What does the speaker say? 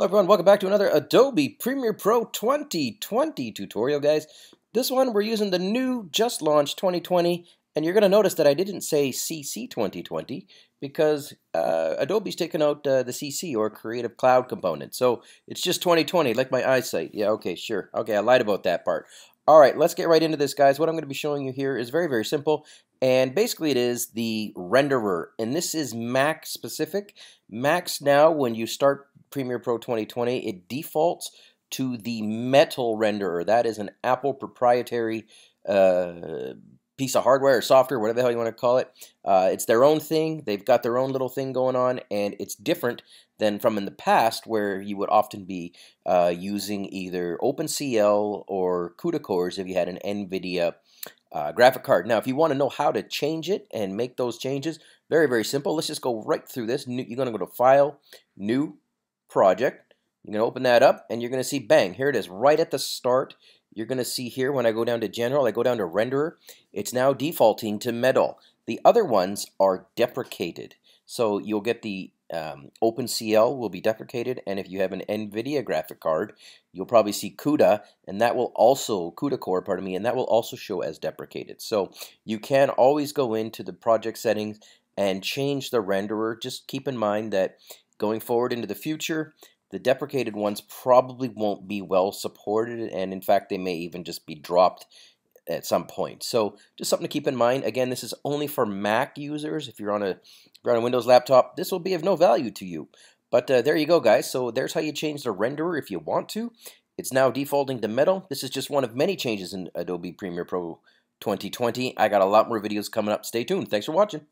Hello everyone, welcome back to another Adobe Premiere Pro 2020 tutorial, guys. This one we're using the new, just launched 2020, and you're going to notice that I didn't say CC 2020 because uh, Adobe's taken out uh, the CC, or Creative Cloud component. So it's just 2020, like my eyesight. Yeah, okay, sure. Okay, I lied about that part. All right, let's get right into this, guys. What I'm going to be showing you here is very, very simple. And basically it is the renderer. And this is Mac specific. Macs now, when you start Premiere Pro 2020, it defaults to the metal renderer. That is an Apple proprietary uh, piece of hardware or software, whatever the hell you want to call it. Uh, it's their own thing. They've got their own little thing going on, and it's different than from in the past where you would often be uh, using either OpenCL or CUDA cores if you had an NVIDIA uh, graphic card. Now, if you want to know how to change it and make those changes, very, very simple. Let's just go right through this. You're going to go to File, New, Project. You're going to open that up, and you're going to see, bang, here it is, right at the start. You're going to see here when I go down to General, I go down to Renderer, it's now defaulting to Metal. The other ones are deprecated. So you'll get the um, OpenCL will be deprecated, and if you have an NVIDIA graphic card, you'll probably see CUDA, and that will also, CUDA core, pardon me, and that will also show as deprecated. So you can always go into the project settings and change the renderer. Just keep in mind that going forward into the future, the deprecated ones probably won't be well supported, and in fact, they may even just be dropped at some point. So just something to keep in mind. Again, this is only for Mac users. If you're on a, you're on a Windows laptop, this will be of no value to you. But uh, there you go, guys. So there's how you change the renderer if you want to. It's now defaulting to metal. This is just one of many changes in Adobe Premiere Pro 2020. I got a lot more videos coming up. Stay tuned. Thanks for watching.